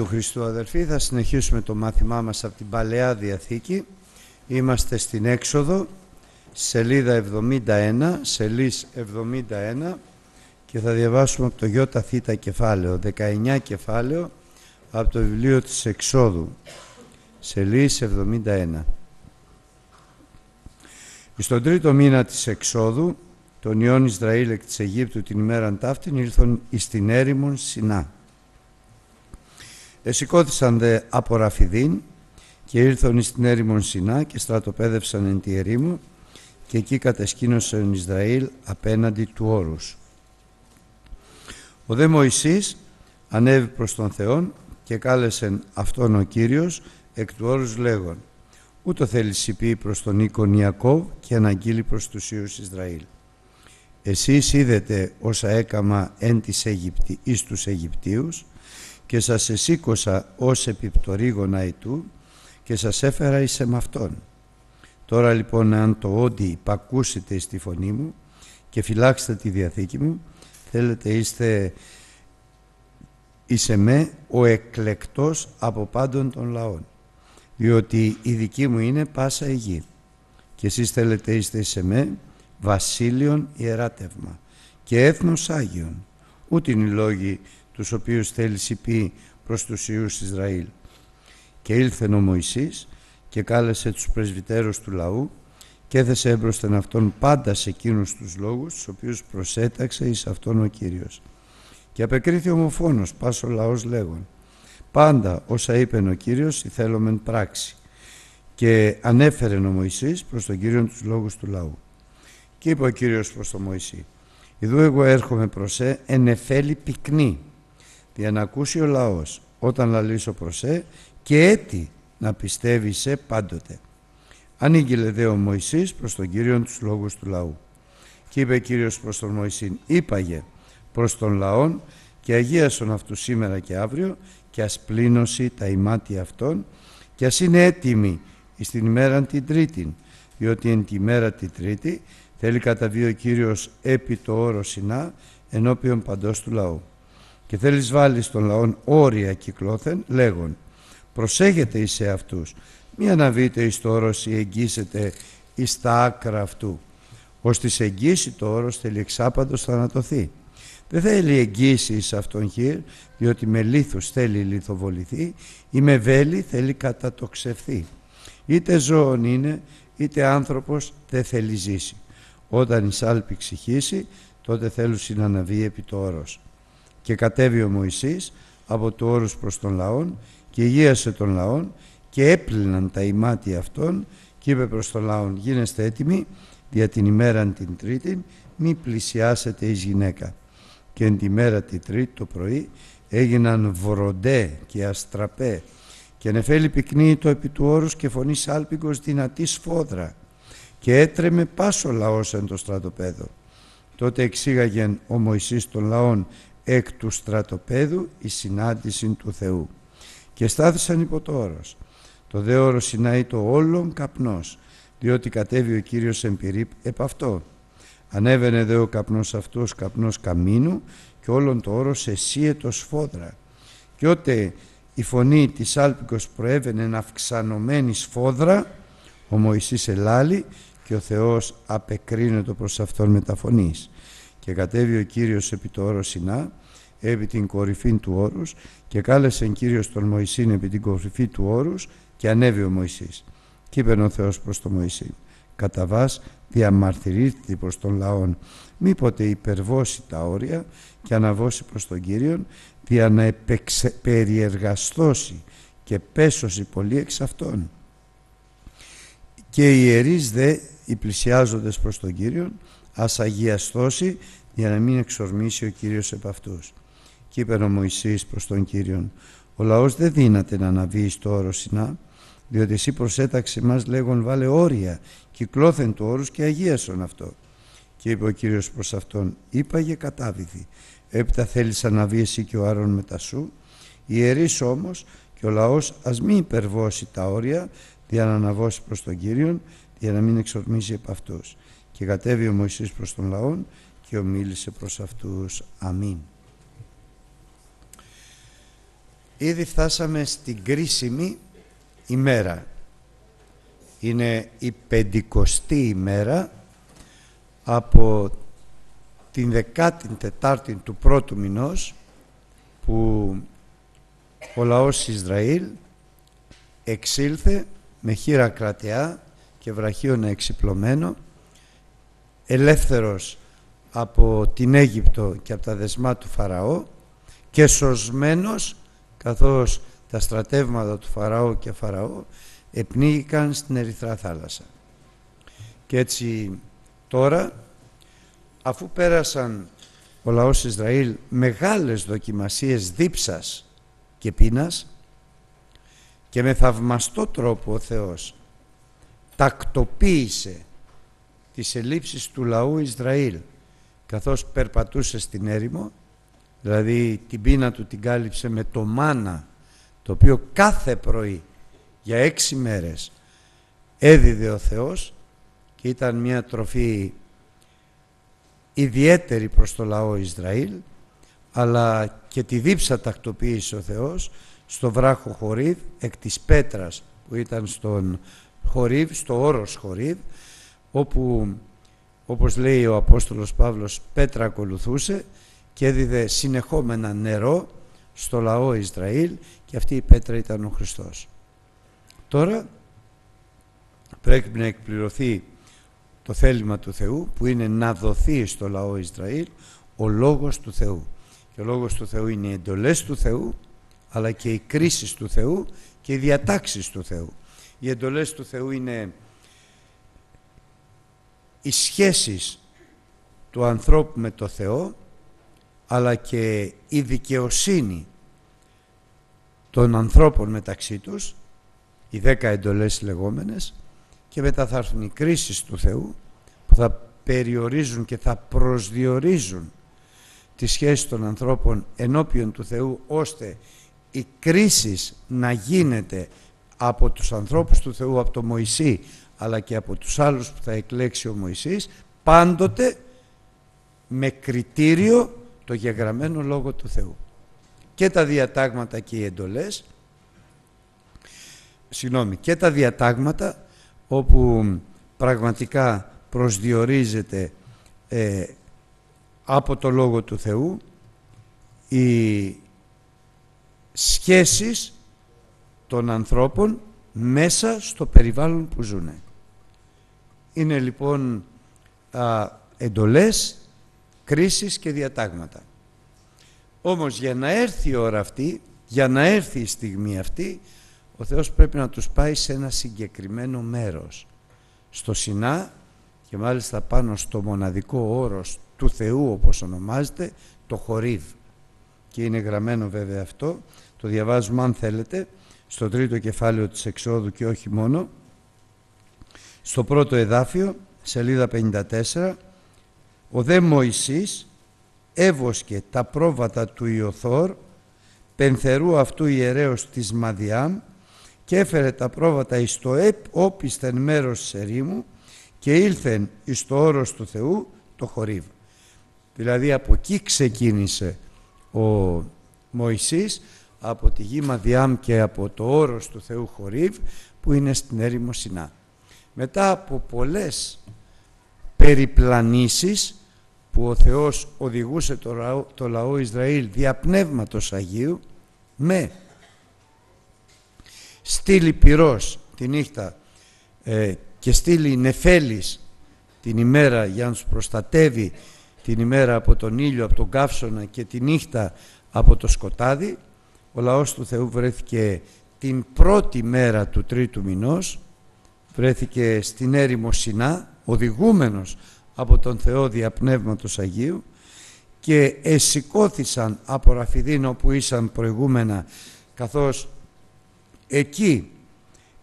του Χριστού αδερφοί, θα συνεχίσουμε το μάθημά μας από την Παλαιά Διαθήκη. Είμαστε στην έξοδο, σελίδα 71, σελίς 71 και θα διαβάσουμε από το Ιώτα Θήτα κεφάλαιο, 19 κεφάλαιο από το βιβλίο της Εξόδου, σελίς 71. Στον τρίτο μήνα της Εξόδου, τον Ιών Ισραήλ εκ της Αιγύπτου την ημέραν ταύτην ήλθον εις την έρημον Σινά Εσηκώθησαν δε από Ραφιδίν και ήρθαν στην έρημον Σινά και στρατοπέδευσαν εν τη ερήμου και εκεί κατεσκήνωσαν Ισραήλ απέναντι του όρους. Ο δε Μωυσής ανέβη προς τον Θεόν και κάλεσεν αυτόν ο Κύριος εκ του όρους λέγον ούτω θέλεις πει προς τον οίκον Ιακώβ και αναγγείλει προς τους Ιούς Ισραήλ. Εσείς είδετε όσα έκαμα εν της Αιγυπτή, εις τους Αιγυπτίους και σας εσήκωσα ως επιπτωρίγωνα ετού και σας έφερα εις εμαυτόν. Τώρα λοιπόν αν το όντι υπακούσετε στη φωνή μου και φυλάξετε τη Διαθήκη μου, θέλετε είστε εις εμέ ο εκλεκτός από πάντων των λαών, διότι η δική μου είναι πάσα η γη. Και εσείς θέλετε είστε εις εμέ βασίλειον ιεράτευμα και έθνος Άγιον. Ούτε είναι οι λόγοι τους οποίους θέλει πει προς τους Ιούς Ισραήλ. Και ήλθε ο Μωυσής και κάλεσε τους πρεσβυτέρους του λαού και έθεσε έμπροσθεν αυτόν πάντα σε εκείνους τους λόγους τους οποίους προσέταξε εις αυτόν ο Κύριος. Και απεκρίθη ομοφόνος πάσο λαός λέγον πάντα όσα είπε ο Κύριος ηθέλομεν πράξη και ανέφερε ο Μωυσής προς τον Κύριο τους λόγους του λαού. Και είπε ο Κύριος προς τον Μωυσή «Ιδού εγώ έρχομαι προς ε, εν εφέλη πυκνή για να ακούσει ο λαός όταν λαλήσω προσέ και έτη να πιστεύει σε πάντοτε. Ανήγγειλε δε ο Μωυσής προς τον Κύριο τους λόγους του λαού. Και είπε Κύριος προς τον Μωυσήν, είπαγε προς τον λαόν και αγίασον αυτού σήμερα και αύριο και ας πλήνωση τα ημάτια αυτών και ας είναι έτοιμοι στην ημέρα την τρίτη, διότι εν τη μέρα την τρίτη θέλει καταβεί ο Κύριος επί το όρο Σινά ενώπιον παντός του λαού και θέλεις βάλεις τον λαόν όρια κυκλώθεν λέγον προσέχετε εις σε αυτούς μη αναβείτε εις το όρος ή εγγύσετε εις τα άκρα αυτού ως της εγγύσει το όρος θέλει εξάπαντος θανατωθεί δεν θέλει εγγύηση εις αυτόν χείρ διότι με λίθους θέλει λιθοβοληθεί ή με βέλη θέλει κατατοξευθεί. Είτε ζώον είναι είτε άνθρωπος δεν θέλει ζήσει. Όταν η σάλπη ψυχήσει τότε θέλουν να αναβεί επί το όρος και κατέβη ο Μωυσής από το όρους προς τον λαόν και υγείασε τον λαόν και έπλυναν τα ημάτια αυτών και είπε προς τον λαόν γίνεστε έτοιμοι για την ημέρα την τρίτη μη πλησιάσετε εις γυναίκα και εν τη μέρα την τρίτη το πρωί έγιναν βροντέ και αστραπέ και νεφέλη πυκνή το επί του όρους και φωνή σάλπικος δυνατής σφόδρα και έτρεμε πάσο λαός εν το στρατοπέδο. Τότε εξήγαγεν ο Μωυσής των λαών εκ του στρατοπέδου η συνάντηση του Θεού και στάθησαν υπό το όρος. Το δε όρος συνάει το όλον καπνός, διότι κατέβει ο Κύριος εμπειρίπ επ' αυτό. Ανέβαινε δε ο καπνός αυτός καπνός καμίνου και όλον το όρος εσύετο σφόδρα. Και ότε η φωνή της άλπικος προέβαινε αυξανωμένης σφόδρα, ο Μωυσής ελάλη και ο Θεός απεκρίνεται προς αυτόν με τα φωνής. Και κατέβει ο Κύριος επί το όρος Σινά επί την κορυφή του όρους και κάλεσε Κύριος τον Μωυσήν επί την κορυφή του όρους και ανέβη ο Μωυσής. Και είπε ο Θεός προς τον Μωυσή κατά βάς διαμαρτυρήθη προς τον λαόν μήποτε υπερβώσει τα όρια και αναβώσει προς τον Κύριον δια να περιεργαστώσει και πέσωση πολύ εξ αυτών. Και οι ιερείς δε οι πλησιάζοντες προς τον Κύριον ας αγιαστώσει για να μην εξορμήσει ο Κύριος επ' αυτούς. Και είπε ο Μωυσής προς τον Κύριον «Ο λαός δεν δύναται να αναβεί στο όρο Σινά, διότι εσύ προσέταξε μας λέγον βάλε όρια, κυκλώθεν το όρους και αγίασον αυτό». Και είπε ο Κύριος προς αυτόν «Είπαγε κατάβηθη, έπειτα θέλεις να αναβεί εσύ και ο Άρων μετά σου, οι ιερείς όμως και ο λαός ας μην υπερβώσει τα όρια, για να αναβώσει προς τον Κύριον, για να μην εξορμήσει επ' αυτούς». Και κατέβη ο Μωυσής προς τον λαόν και ομίλησε προς αυτούς. Αμήν. Ήδη φτάσαμε στην κρίσιμη ημέρα. Είναι η πεντηκοστή ημέρα από την δεκάτη τετάρτη του πρώτου μηνός που ο λαός Ισραήλ εξήλθε με χείρα κρατεά και βραχίωνα εξυπλωμένο ελεύθερος από την Αίγυπτο και από τα δεσμά του Φαραώ και σωσμένος καθώς τα στρατεύματα του Φαραώ και Φαραώ επνίγηκαν στην Ερυθρά θάλασσα. Και έτσι τώρα αφού πέρασαν ο λαός Ισραήλ μεγάλες δοκιμασίες δίψας και πείνας και με θαυμαστό τρόπο ο Θεός τακτοποίησε τις ελλείψεις του λαού Ισραήλ καθώς περπατούσε στην έρημο δηλαδή την πείνα του την κάλυψε με το μάνα το οποίο κάθε πρωί για έξι μέρες έδιδε ο Θεός και ήταν μια τροφή ιδιαίτερη προς το λαό Ισραήλ αλλά και τη δίψα τακτοποίησε ο Θεός στο βράχο Χορίβ εκ της πέτρας που ήταν στον Χορίβ, στο όρος Χορίβ όπου όπως λέει ο Απόστολος Παύλος πέτρα ακολουθούσε και έδιδε συνεχόμενα νερό στο λαό Ισραήλ και αυτή η πέτρα ήταν ο Χριστός. Τώρα πρέπει να εκπληρωθεί το θέλημα του Θεού που είναι να δοθεί στο λαό Ισραήλ ο Λόγος του Θεού. Και ο Λόγος του Θεού είναι οι εντολές του Θεού αλλά και οι κρίσεις του Θεού και οι διατάξεις του Θεού. Οι εντολές του Θεού είναι οι σχέσεις του ανθρώπου με το Θεό αλλά και η δικαιοσύνη των ανθρώπων μεταξύ τους οι δέκα εντολές λεγόμενες και μετά θα έρθουν οι κρίσεις του Θεού που θα περιορίζουν και θα προσδιορίζουν τη σχέση των ανθρώπων ενώπιον του Θεού ώστε η κρίση να γίνεται από τους ανθρώπους του Θεού, από το Μωυσή αλλά και από τους άλλους που θα εκλέξει ο Μωυσής πάντοτε με κριτήριο το γεγραμμένο Λόγο του Θεού. Και τα διατάγματα και οι εντολές συγγνώμη, και τα διατάγματα όπου πραγματικά προσδιορίζεται ε, από το Λόγο του Θεού οι σχέσεις των ανθρώπων μέσα στο περιβάλλον που ζουν. Είναι λοιπόν α, εντολές, κρίσεις και διατάγματα. Όμως για να έρθει η ώρα αυτή, για να έρθει η στιγμή αυτή, ο Θεός πρέπει να τους πάει σε ένα συγκεκριμένο μέρος. Στο Σινά και μάλιστα πάνω στο μοναδικό όρος του Θεού όπως ονομάζεται, το Χορίβ. Και είναι γραμμένο βέβαια αυτό, το διαβάζουμε αν θέλετε, στο τρίτο κεφάλαιο της Εξόδου και όχι μόνο, στο πρώτο εδάφιο, σελίδα 54, ο δε Μωυσής έβοσκε τα πρόβατα του Ιωθόρ, πενθερού αυτού ιερέως της Μαδιάμ, και έφερε τα πρόβατα εις το όπισθεν μέρος της ερήμου και ήλθεν εις το όρος του Θεού το χορύβ. Δηλαδή από εκεί ξεκίνησε ο Μωυσής από τη γη Μαδιάμ και από το όρος του Θεού Χορίβ που είναι στην έρημο Σινά. Μετά από πολλές περιπλανήσεις που ο Θεός οδηγούσε το λαό, το λαό Ισραήλ δια πνεύματος Αγίου με στήλη πυρός τη νύχτα ε, και στήλη νεφέλης την ημέρα για να τους προστατεύει την ημέρα από τον ήλιο, από τον καύσωνα και τη νύχτα από το σκοτάδι. Ο λαός του Θεού βρέθηκε την πρώτη μέρα του τρίτου μηνός βρέθηκε στην έρημο Σινά οδηγούμενος από τον Θεό διαπνεύματος Αγίου και εσηκώθησαν από Ραφιδίνο που ήσαν προηγούμενα καθώς εκεί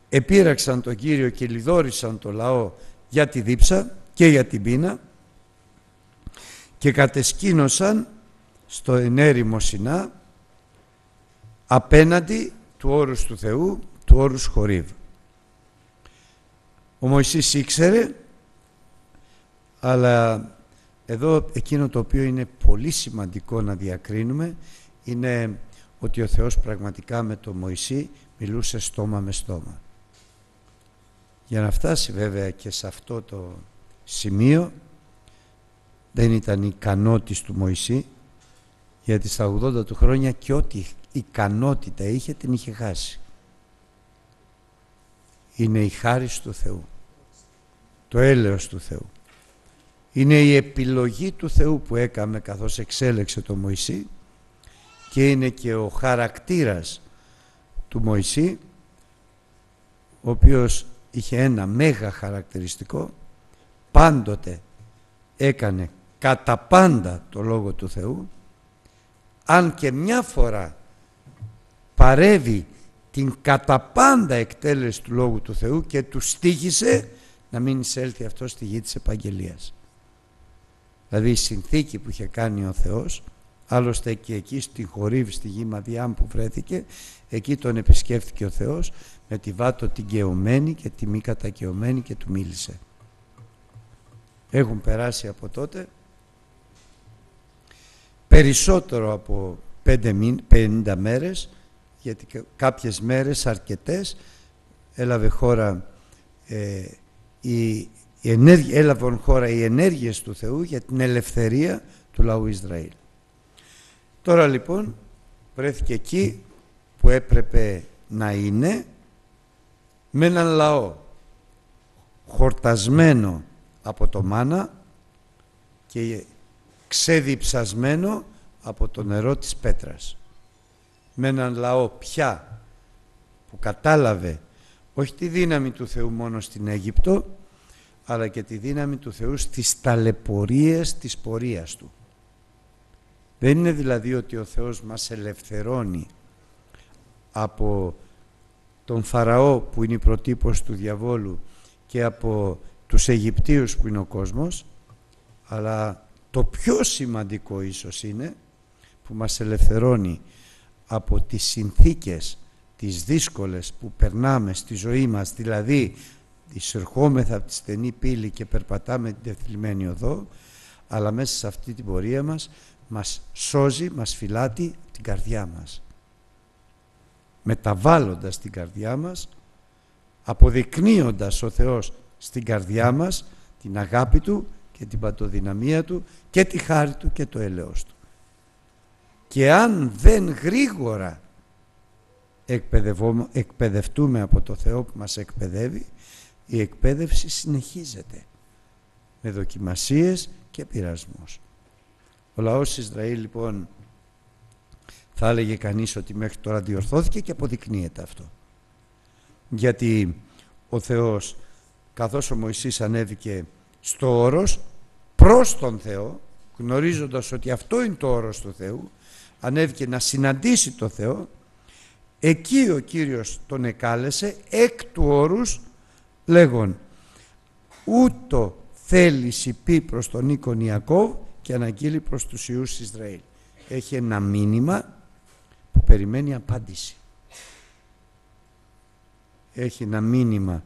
επήραξαν τον Κύριο και λιδόρισαν το λαό για τη δίψα και για την πείνα και κατεσκήνωσαν στο ενέρημο Σινά απέναντι του όρους του Θεού, του όρους Χορίβ. Ο Μωυσής ήξερε, αλλά εδώ εκείνο το οποίο είναι πολύ σημαντικό να διακρίνουμε είναι ότι ο Θεός πραγματικά με τον Μωυσή μιλούσε στόμα με στόμα. Για να φτάσει βέβαια και σε αυτό το σημείο δεν ήταν ικανότης του Μωυσή γιατί στα 80 του χρόνια και ό,τι ικανότητα είχε την είχε χάσει. Είναι η χάρη του Θεού. Το έλεος του Θεού. Είναι η επιλογή του Θεού που έκαμε καθώς εξέλεξε το Μωυσή και είναι και ο χαρακτήρας του Μωυσή ο οποίος είχε ένα μέγα χαρακτηριστικό πάντοτε έκανε κατά πάντα το Λόγο του Θεού αν και μια φορά παρεύει την κατά πάντα εκτέλεση του Λόγου του Θεού και του στήχησε να μην εισέλθει αυτό στη γη της Επαγγελίας. Δηλαδή η συνθήκη που είχε κάνει ο Θεός άλλωστε και εκεί στη Χορύβη, στη γη Μαδιάμ που βρέθηκε εκεί τον επισκέφθηκε ο Θεός με τη βάτο την κεωμένη και τη μη κατακαιωμένη και του μίλησε. Έχουν περάσει από τότε περισσότερο από 50 μέρες γιατί κάποιες μέρες αρκετές έλαβε χώρα ε, η, η ενέργεια, έλαβαν χώρα οι ενέργειες του Θεού για την ελευθερία του λαού Ισραήλ. Τώρα λοιπόν βρέθηκε εκεί που έπρεπε να είναι με έναν λαό χορτασμένο από το μάνα και ξεδιψασμένο από το νερό της πέτρας. Με έναν λαό πια που κατάλαβε όχι τη δύναμη του Θεού μόνο στην Αίγυπτο αλλά και τη δύναμη του Θεού στις ταλαιπωρίες της πορείας Του. Δεν είναι δηλαδή ότι ο Θεός μας ελευθερώνει από τον Φαραώ που είναι η προτύπωση του διαβόλου και από τους Αιγυπτίους που είναι ο κόσμος αλλά το πιο σημαντικό ίσως είναι που μας ελευθερώνει από τις συνθήκες τις δύσκολες που περνάμε στη ζωή μας δηλαδή εισερχόμεθα από τη στενή πύλη και περπατάμε την τεθλιμμένη οδό αλλά μέσα σε αυτή την πορεία μας μας σώζει, μας φυλάτει την καρδιά μας μεταβάλλοντας την καρδιά μας αποδεικνύοντας ο Θεός στην καρδιά μας την αγάπη Του και την πατοδυναμία Του και τη χάρη Του και το έλεος Του. Και αν δεν γρήγορα εκπαιδευτούμε από το Θεό που μας εκπαιδεύει, η εκπαίδευση συνεχίζεται με δοκιμασίες και πειρασμούς. Ο λαός Ισραήλ λοιπόν θα έλεγε κανείς ότι μέχρι τώρα διορθώθηκε και αποδεικνύεται αυτό. Γιατί ο Θεός καθώς ο Μωυσής ανέβηκε στο όρος προς τον Θεό γνωρίζοντας ότι αυτό είναι το όρος του Θεού ανέβηκε να συναντήσει το Θεό εκεί ο Κύριος τον εκάλεσε εκ του όρους λέγον ούτω θέλεις πει προς τον οίκον Ιακώβ και αναγγείλει προς τους Ιούς Ισραήλ έχει ένα μήνυμα που περιμένει απάντηση έχει ένα μήνυμα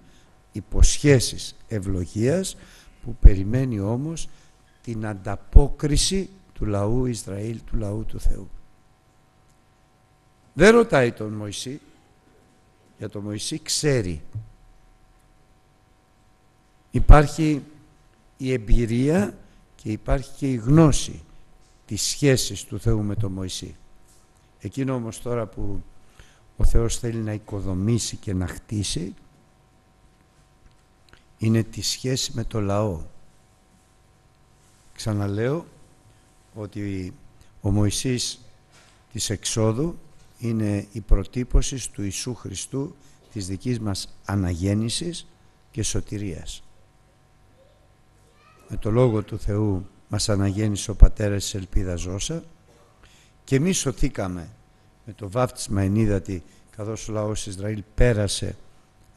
υποσχέσεις ευλογίας που περιμένει όμως την ανταπόκριση του λαού Ισραήλ, του λαού του Θεού. Δεν ρωτάει τον Μωυσή, για τον Μωυσή ξέρει. Υπάρχει η εμπειρία και υπάρχει και η γνώση της σχέσης του Θεού με τον Μωυσή. Εκείνο όμως τώρα που ο Θεός θέλει να οικοδομήσει και να χτίσει είναι τη σχέση με το λαό. Ξαναλέω ότι ο Μωυσής της Εξόδου είναι η προτύπωση του Ιησού Χριστού της δικής μας αναγέννησης και σωτηρίας. Με το Λόγο του Θεού μας αναγέννησε ο Πατέρας της Ελπίδας Ζώσα και εμείς σωθήκαμε με το βάφτισμα ενίδατη καθώς ο λαός Ισραήλ πέρασε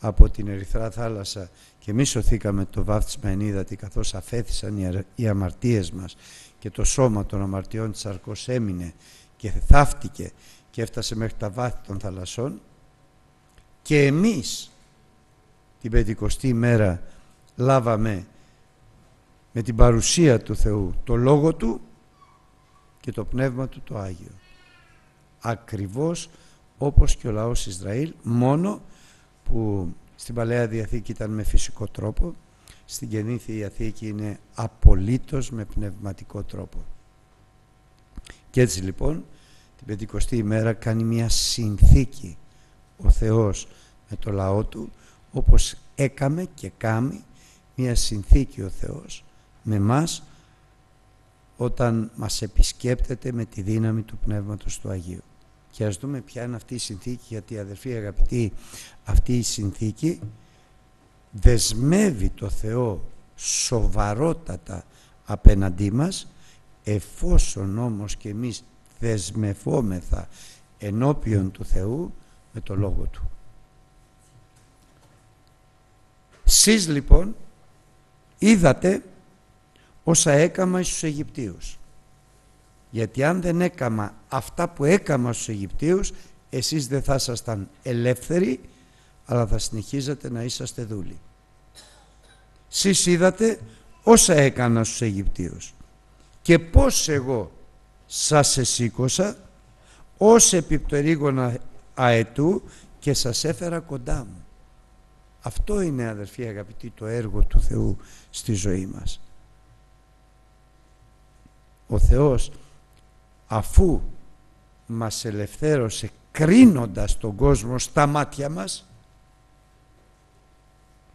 από την Ερυθρά θάλασσα και εμείς σωθήκαμε το βάφτισμα ενίδατη καθώς αφέθησαν οι αμαρτίες μας και το σώμα των αμαρτιών της αρκός έμεινε και θαύτηκε και έφτασε μέχρι τα βάθη των θαλασσών. Και εμείς την πεντηκοστή ημέρα λάβαμε με την παρουσία του Θεού το Λόγο Του και το Πνεύμα Του το Άγιο. ακριβώς όπως και ο λαός Ισραήλ μόνο που στην Παλαιά Διαθήκη ήταν με φυσικό τρόπο στην Καινή Διαθήκη είναι απολύτως με πνευματικό τρόπο και έτσι λοιπόν την Πεντηκοστή ημέρα κάνει μια συνθήκη ο Θεός με το λαό του όπως έκαμε και κάμει μια συνθήκη ο Θεός με μας όταν μας επισκέπτεται με τη δύναμη του Πνεύματος του Αγίου. Και ας δούμε ποια είναι αυτή η συνθήκη, γιατί αδερφοί αγαπητοί, αυτή η συνθήκη δεσμεύει το Θεό σοβαρότατα απέναντί μας, εφόσον όμως και εμείς δεσμευόμεθα ενώπιον του Θεού με το Λόγο Του. Σεις λοιπόν είδατε όσα έκαμα στους Αιγυπτίους. Γιατί αν δεν έκαμα αυτά που έκαμα στους Αιγυπτίους, εσείς δεν θα ήσασταν ελεύθεροι, αλλά θα συνεχίζατε να είσαστε δούλοι. Σεις είδατε όσα έκανα στους Αιγυπτίους και πώς εγώ σας εσήκωσα ως επιπτερίγωνα αετού και σας έφερα κοντά μου. Αυτό είναι αδερφοί αγαπητοί το έργο του Θεού στη ζωή μας. Ο Θεός αφού μας ελευθέρωσε κρίνοντας τον κόσμο στα μάτια μας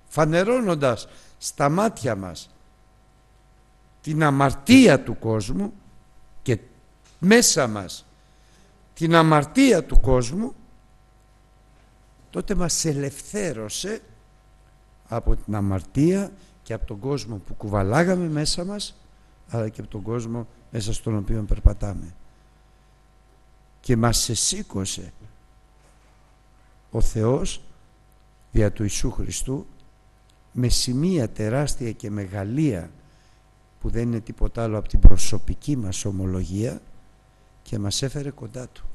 φανερώνοντας στα μάτια μας την αμαρτία του κόσμου και μέσα μας την αμαρτία του κόσμου τότε μας ελευθέρωσε από την αμαρτία και από τον κόσμο που κουβαλάγαμε μέσα μας αλλά και από τον κόσμο μέσα στον οποίο περπατάμε και μας εσήκωσε ο Θεός δια του Ιησού Χριστού με σημεία τεράστια και μεγαλεία που δεν είναι τίποτα άλλο από την προσωπική μας ομολογία και μας έφερε κοντά Του.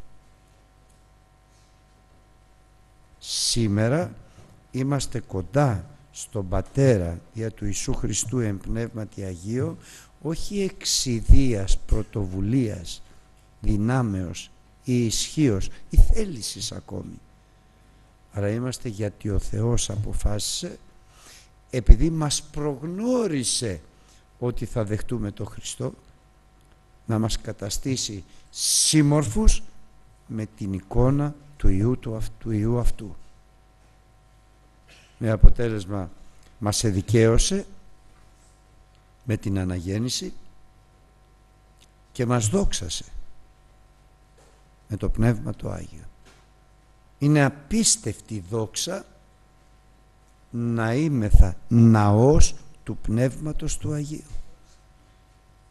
Σήμερα είμαστε κοντά στον Πατέρα δια του Ιησού Χριστού εν πνεύματι Αγίο όχι εξιδίας πρωτοβουλίας δυνάμεως ή ισχύως ή θέλησης ακόμη αλλά είμαστε γιατί ο Θεός αποφάσισε επειδή μας προγνώρισε ότι θα δεχτούμε το Χριστό να μας καταστήσει σύμμορφους με την εικόνα του Ιού, του, του Ιού αυτού. Με αποτέλεσμα μας εδικαίωσε με την αναγέννηση και μας δόξασε με το Πνεύμα το Άγιο. Είναι απίστευτη δόξα να είμεθα ναός του Πνεύματος του Αγίου.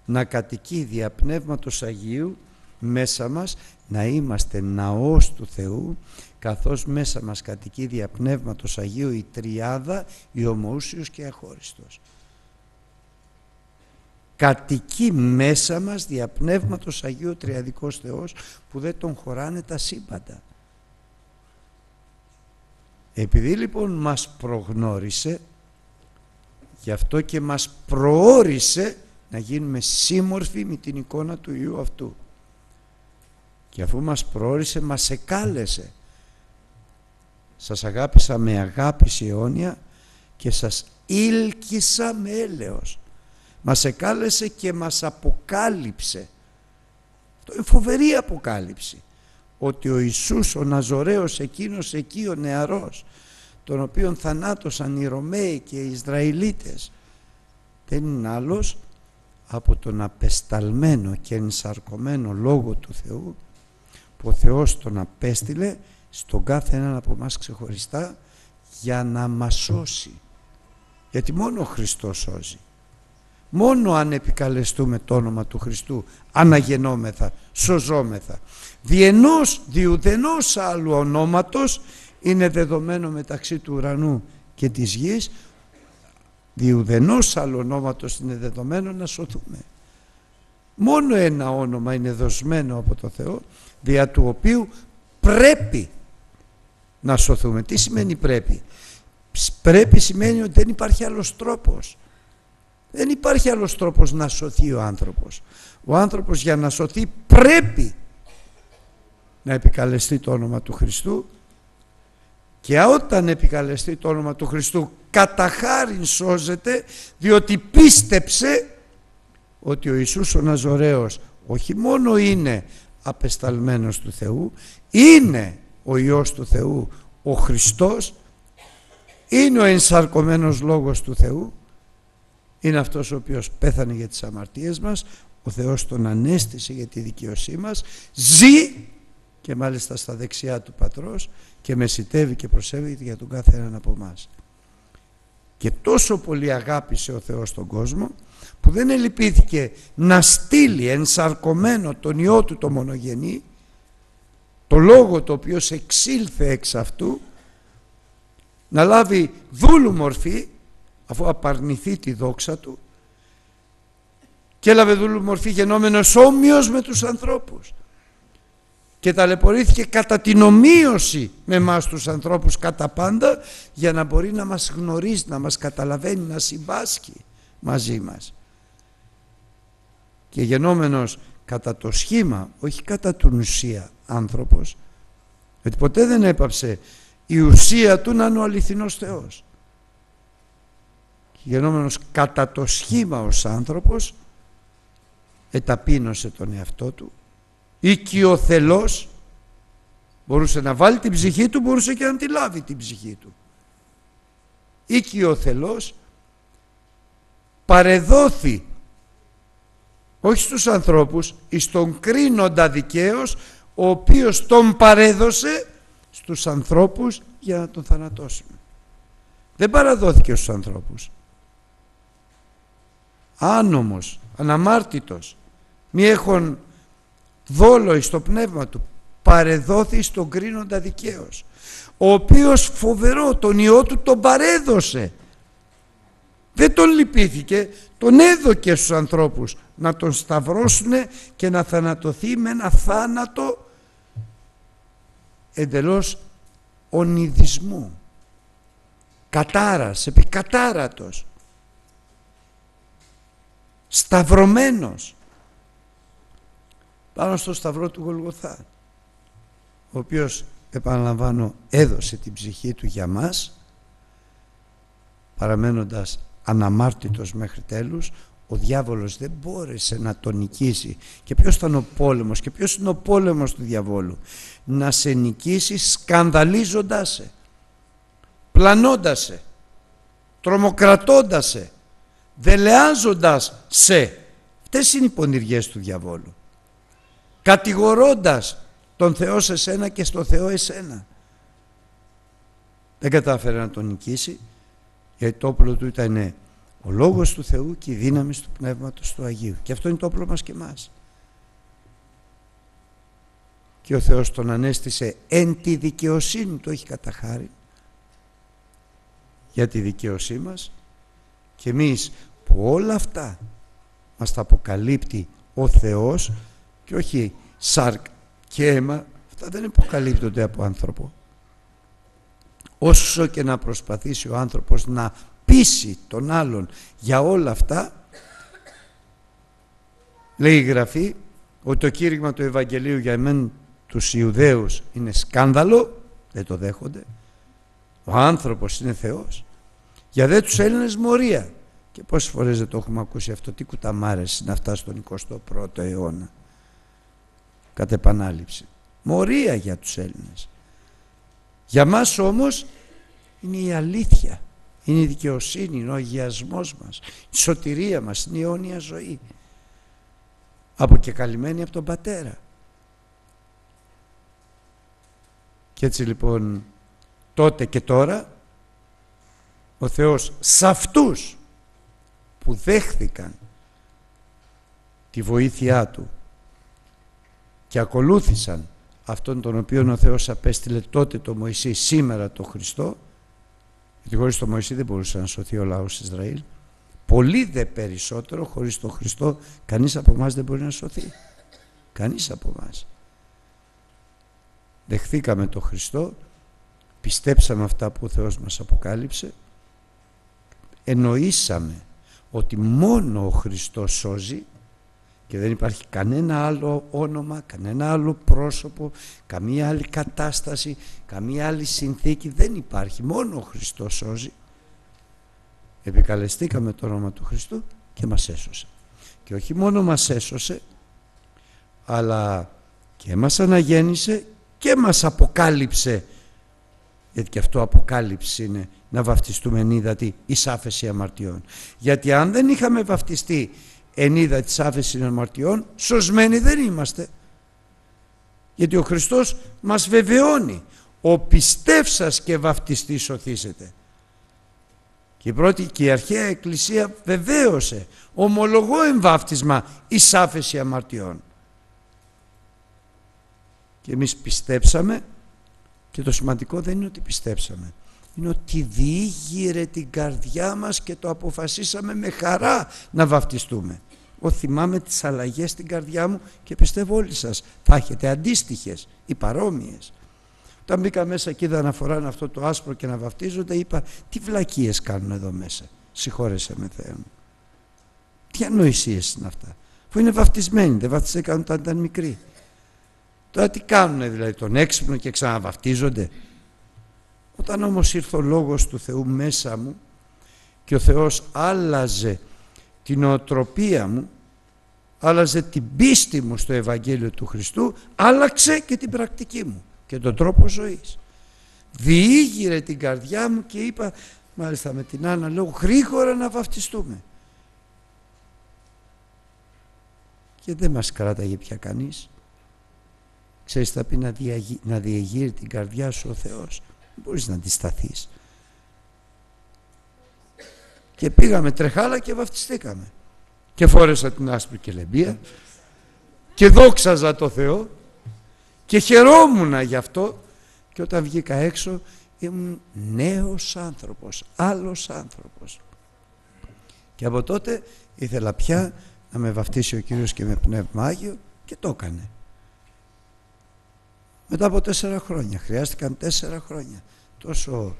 Να κατοικεί δια Πνεύματος Αγίου μέσα μας, να είμαστε ναός του Θεού, καθώς μέσα μας κατοικεί δια Πνεύματος Αγίου η Τριάδα, η Ομοούσιος και Αχώριστος. Κατοικεί μέσα μας δια Πνεύματος Αγίου Τριαδικός Θεός που δεν τον χωράνε τα σύμπαντα. Επειδή λοιπόν μας προγνώρισε, γι' αυτό και μας προόρισε να γίνουμε σύμμορφοι με την εικόνα του Ιού αυτού. Και αφού μας προόρισε, μας εκάλεσε. Σας αγάπησα με αγάπηση αιώνια και σας ήλκησα με έλεος. Μας εκάλεσε και μας αποκάλυψε. Αυτό είναι φοβερή αποκάλυψη. Ότι ο Ιησούς ο Ναζωραίος εκείνος εκεί ο νεαρός τον οποίον θανάτωσαν οι Ρωμαίοι και οι Ισραηλίτες δεν είναι άλλος από τον απεσταλμένο και ενσαρκωμένο Λόγο του Θεού που ο Θεός τον απέστειλε στον κάθε έναν από μας ξεχωριστά για να μας σώσει. Γιατί μόνο ο Χριστός σώζει μόνο αν επικαλεστούμε το όνομα του Χριστού αναγεννόμεθα, σωζόμεθα. Διενός διουδενός άλλου ονόματος είναι δεδομένο μεταξύ του ουρανού και της γης. Διουδενός άλλου ονόματος είναι δεδομένο να σωθούμε. Μόνο ένα όνομα είναι δοσμένο από το Θεό δια του οποίου πρέπει να σωθούμε. Τι σημαίνει πρέπει; Πρέπει σημαίνει ότι δεν υπάρχει άλλος τρόπος δεν υπάρχει άλλος τρόπος να σωθεί ο άνθρωπος. Ο άνθρωπος για να σωθεί πρέπει να επικαλεστεί το όνομα του Χριστού και όταν επικαλεστεί το όνομα του Χριστού κατά χάριν σώζεται διότι πίστεψε ότι ο Ιησούς ο Ναζωραίος όχι μόνο είναι απεσταλμένος του Θεού είναι ο Υιός του Θεού ο Χριστός είναι ο ενσαρκωμένος Λόγος του Θεού είναι αυτός ο οποίος πέθανε για τις αμαρτίες μας ο Θεός τον ανέστησε για τη δικαιοσύνη μας ζει και μάλιστα στα δεξιά του Πατρός και μεσητεύει και προσεύει για τον κάθε έναν από εμάς. Και τόσο πολύ αγάπησε ο Θεός τον κόσμο που δεν ελυπήθηκε να στείλει ενσαρκωμένο τον Υιό του το μονογενή το λόγο το οποίος εξήλθε εξ αυτού να λάβει δούλου μορφή αφού απαρνηθεί τη δόξα του και έλαβε δούλου μορφή γενόμενος όμοιος με τους ανθρώπους και ταλαιπωρήθηκε κατά την ομοίωση με εμάς τους ανθρώπους κατά πάντα για να μπορεί να μας γνωρίζει, να μας καταλαβαίνει, να συμπάσχει μαζί μας. Και γενόμενος κατά το σχήμα, όχι κατά την ουσία άνθρωπος, γιατί ποτέ δεν έπαψε η ουσία του να είναι ο αληθινός Θεός. Και γενόμενος κατά το σχήμα ως άνθρωπος, εταπείνωσε τον εαυτό του οικειοθελώς μπορούσε να βάλει την ψυχή του μπορούσε και να τη λάβει την ψυχή του οικειοθελώς παρεδόθη όχι στους ανθρώπους εις τον κρίνοντα δικαίως ο οποίος τον παρέδωσε στους ανθρώπους για να τον θανατώσουν. Δεν παραδόθηκε στους ανθρώπους άνομος, αναμάρτητος. Μη έχουν δόλο εις το πνεύμα του. Παρεδόθη στον κρίνοντα δικαίως. Ο οποίος φοβερό τον Υιό του τον παρέδωσε. Δεν τον λυπήθηκε τον έδωκε στους ανθρώπους να τον σταυρώσουν και να θανατωθεί με ένα θάνατο εντελώς ονειδισμού. Κατάρας, επικατάρατος σταυρωμένος. Πάνω στο σταυρό του Γολγοθά ο οποίος επαναλαμβάνω έδωσε την ψυχή του για μας παραμένοντας αναμάρτητος μέχρι τέλους ο διάβολος δεν μπόρεσε να τον νικήσει. Και ποιος ήταν ο πόλεμος και ποιος είναι ο πόλεμος του διαβόλου; Να σε νικήσει σκανδαλίζοντάς σε πλανώντας σε τρομοκρατώντας σε δελεάζοντας σε αυτές είναι οι πονηριές του διαβόλου κατηγορώντας τον Θεό σε σένα και στο Θεό εσένα. Δεν κατάφερε να τον νικήσει γιατί το όπλο του ήταν ο Λόγος του Θεού και η δύναμη του Πνεύματος του Αγίου. Και αυτό είναι το όπλο μας και μας. Και ο Θεός τον ανέστησε εν τη δικαιοσύνη του έχει καταχάρη για τη δικαιοσύνη μας και εμείς που όλα αυτά μας τα αποκαλύπτει ο Θεός και όχι σάρκ και αίμα αυτά δεν υποκαλύπτονται από άνθρωπο. Όσο και να προσπαθήσει ο άνθρωπος να πείσει τον άλλον για όλα αυτά λέει η Γραφή ότι το κήρυγμα του Ευαγγελίου για εμένα τους Ιουδαίους είναι σκάνδαλο δεν το δέχονται. Ο άνθρωπος είναι Θεός για δε τους Έλληνες μορία και πόσες φορές δεν το έχουμε ακούσει αυτό τι κουταμάρες είναι αυτά στον 21ο αιώνα κατ' επανάληψη. Μορία για τους Έλληνες. Για μας όμως είναι η αλήθεια, είναι η δικαιοσύνη, είναι ο αγιασμός μας, η σωτηρία μας, είναι η αιώνια ζωή. Αποκεκαλυμμένη από τον Πατέρα. Και έτσι λοιπόν τότε και τώρα ο Θεός σε αυτούς που δέχθηκαν τη βοήθειά Του και ακολούθησαν αυτόν τον οποίο ο Θεός απέστειλε τότε το Μωυσή σήμερα το Χριστό γιατί χωρίς το Μωυσή δεν μπορούσε να σωθεί ο λαός Ισραήλ πολύ δε περισσότερο χωρίς τον Χριστό κανείς από εμάς δεν μπορεί να σωθεί κανείς από εμάς. δεχθήκαμε τον Χριστό πιστέψαμε αυτά που ο Θεός μας αποκάλυψε εννοήσαμε ότι μόνο ο Χριστός σώζει και δεν υπάρχει κανένα άλλο όνομα, κανένα άλλο πρόσωπο, καμία άλλη κατάσταση, καμία άλλη συνθήκη. Δεν υπάρχει. Μόνο ο Χριστός σώζει. Επικαλεστήκαμε το όνομα του Χριστού και μας έσωσε. Και όχι μόνο μας έσωσε, αλλά και μας αναγέννησε και μας αποκάλυψε γιατί και αυτό αποκάλυψη είναι να βαφτιστούμε ενίδατη εις άφεση αμαρτιών. Γιατί αν δεν είχαμε βαφτιστεί ενίδα της άφεσης αμαρτιών, σωσμένοι δεν είμαστε. Γιατί ο Χριστός μας βεβαιώνει, ο πιστεύσας και βαφτιστής σωθήσετε. Και η πρώτη και η αρχαία εκκλησία βεβαίωσε, ομολογώ εμβάφτισμα εις άφεση αμαρτιών. Και εμείς πιστέψαμε και το σημαντικό δεν είναι ότι πιστέψαμε. Είναι ότι διήγηρε την καρδιά μας και το αποφασίσαμε με χαρά να βαφτιστούμε. Εγώ θυμάμαι τις αλλαγές στην καρδιά μου και πιστεύω όλοι σας θα έχετε αντίστοιχες ή παρόμοιες. Όταν μπήκα μέσα και είδα να φοράνε αυτό το άσπρο και να βαφτίζονται είπα τι βλακίες κάνουν εδώ μέσα; Συγχώρεσαι με Θεέ μου. Τι ανοησίες είναι αυτά. Που είναι βαφτισμένοι, δεν βαφτιστήκαν όταν ήταν μικροί. Τώρα τι κάνουνε δηλαδή τον έξυπνο και ξαναβαφτίζονται; Όταν όμως ήρθε ο Λόγος του Θεού μέσα μου και ο Θεός άλλαζε την οτροπία μου, άλλαζε την πίστη μου στο Ευαγγέλιο του Χριστού, άλλαξε και την πρακτική μου και τον τρόπο ζωής. Διήγηρε την καρδιά μου και είπα, μάλιστα με την Άννα λέω, γρήγορα να βαφτιστούμε. Και δεν μας κράταγε πια κανείς. Ξέρεις θα πει να, διαγεί, να διεγείρει την καρδιά σου ο Θεός. Δεν μπορείς να αντισταθείς. Και πήγαμε τρεχάλα και βαφτιστήκαμε. Και φόρεσα την άσπρη κελεμπία και δόξαζα το Θεό και χαιρόμουνα γι' αυτό και όταν βγήκα έξω ήμουν νέος άνθρωπος, άλλος άνθρωπος. Και από τότε ήθελα πια να με βαφτίσει ο Κύριος και με Πνεύμα Άγιο και το έκανε μετά από τέσσερα χρόνια. Χρειάστηκαν τέσσερα χρόνια. Τόσο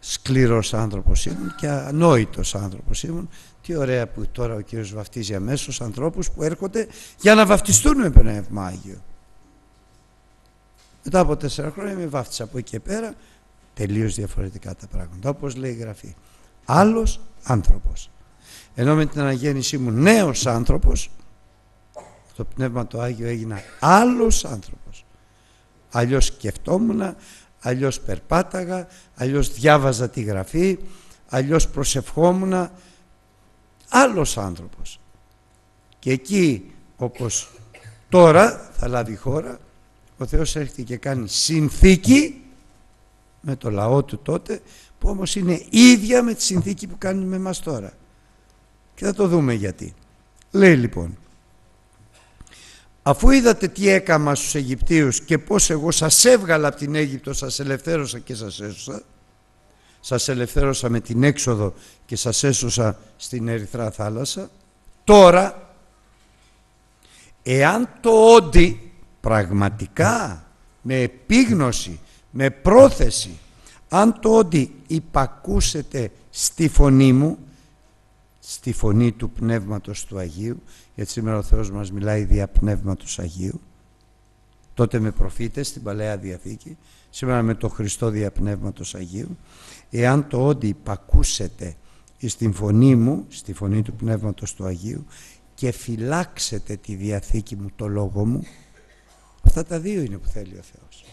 σκληρός άνθρωπος ήμουν και ανόητος άνθρωπος ήμουν. Τι ωραία που τώρα ο Κύριος βαφτίζει αμέσως ανθρώπους που έρχονται για να βαφτιστούν με Πνεύμα Άγιο. Μετά από τέσσερα χρόνια με βάφτισα από εκεί και πέρα τελείως διαφορετικά τα πράγματα. Όπως λέει η Γραφή. Άλλος άνθρωπος. Ενώ με την αναγέννησή μου νέος άνθρωπος, το Πνεύμα το Άγιο έγινα άλλος άνθρωπος αλλιώς σκεφτόμουν, αλλιώς περπάταγα, αλλιώς διάβαζα τη γραφή, αλλιώς προσευχόμουν, άλλος άνθρωπος. Και εκεί όπως τώρα θα λάβει χώρα, ο Θεός έρχεται και κάνει συνθήκη με το λαό του τότε, που όμως είναι ίδια με τη συνθήκη που κάνει με μας τώρα. Και θα το δούμε γιατί. Λέει λοιπόν, Αφού είδατε τι έκαμα στους Αιγυπτίους και πως εγώ σας έβγαλα από την Αίγυπτο, σας ελευθέρωσα και σας έσωσα, σας ελευθέρωσα με την έξοδο και σας έσωσα στην Ερυθρά θάλασσα, τώρα, εάν το όντι πραγματικά, με επίγνωση, με πρόθεση, αν το όντι υπακούσετε στη φωνή μου, στη φωνή του Πνεύματος του Αγίου, γιατί σήμερα ο Θεός μας μιλάει δια Πνεύματος Αγίου, τότε με προφήτες στην Παλαιά Διαθήκη, σήμερα με το Χριστό δια Πνεύματος Αγίου, εάν το όντι υπακούσετε στην φωνή μου, στη φωνή του Πνεύματος του Αγίου και φυλάξετε τη Διαθήκη μου, το Λόγο μου, αυτά τα δύο είναι που θέλει ο Θεός.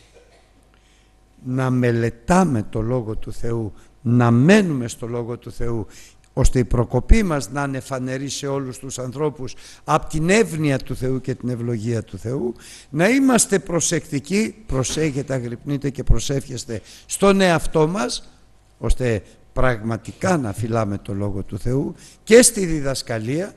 Να μελετάμε το Λόγο του Θεού, να μένουμε στο Λόγο του Θεού ώστε η προκοπή μας να είναι φανερή σε όλους τους ανθρώπους από την εύνοια του Θεού και την ευλογία του Θεού να είμαστε προσεκτικοί προσέχετε, αγρυπνείτε και προσεύχεστε στον εαυτό μας ώστε πραγματικά να φυλάμε το Λόγο του Θεού και στη διδασκαλία